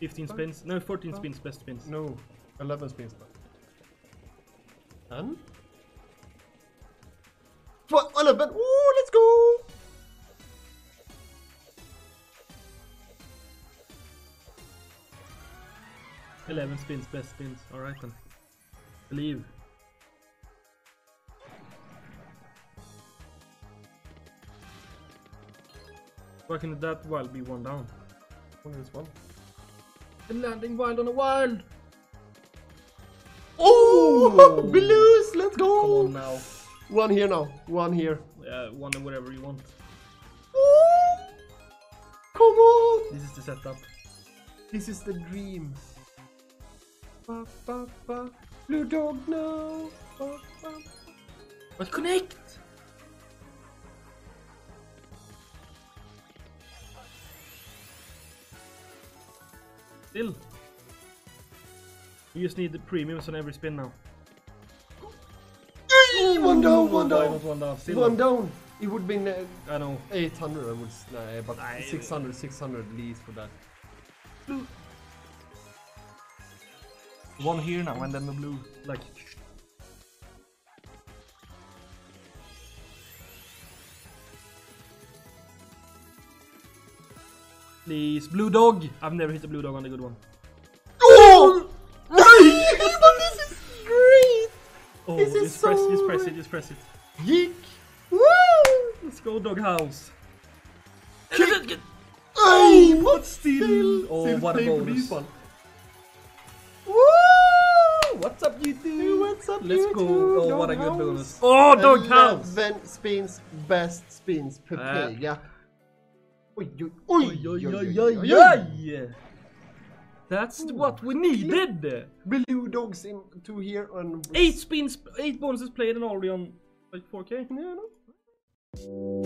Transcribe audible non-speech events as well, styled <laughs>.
15 spins. No, 14 spins, best spins. No, 11 spins. And? Tw- 11! Ooh, let's go! Eleven spins, best spins. Alright then. Believe. Why can that while be one down? Only this one. The landing wild on a wild! Oh! <laughs> Blues! Let's go! Come on now. One here now. One here. Yeah, one or whatever you want. Ooh! Come on! This is the setup. This is the dream. Ba, ba, ba. Blue dog now. Ba, ba. But connect! Still. You just need the premiums on every spin now. Yay! One down, one down. not one down? Still. One down. It would be uh, I know. 800 I would s- nah, but Nej. 600, 600 at least for that. Blue. One here now and then the blue. Like. Please, blue dog! I've never hit a blue dog on the good one. Oh! oh! Nej! <laughs> this is great! Oh, This is just press, so just press it, just press it. Geek! Woo! Let's go dog house. Ay, but still. Oh, what oh, a bonus. Woo! What's up YouTube? What's up, Let's go. YouTube? Oh, what a good Doghouse. bonus. Oh, dog house! 11 spins, best spins per Äh. play, yeah. Oj, oj, Oj, oj, oj, oj, oj! That's what we needed! Blue dogs in two here and Eight spins, eight bonuses played and already on like 4k. Yeah, no.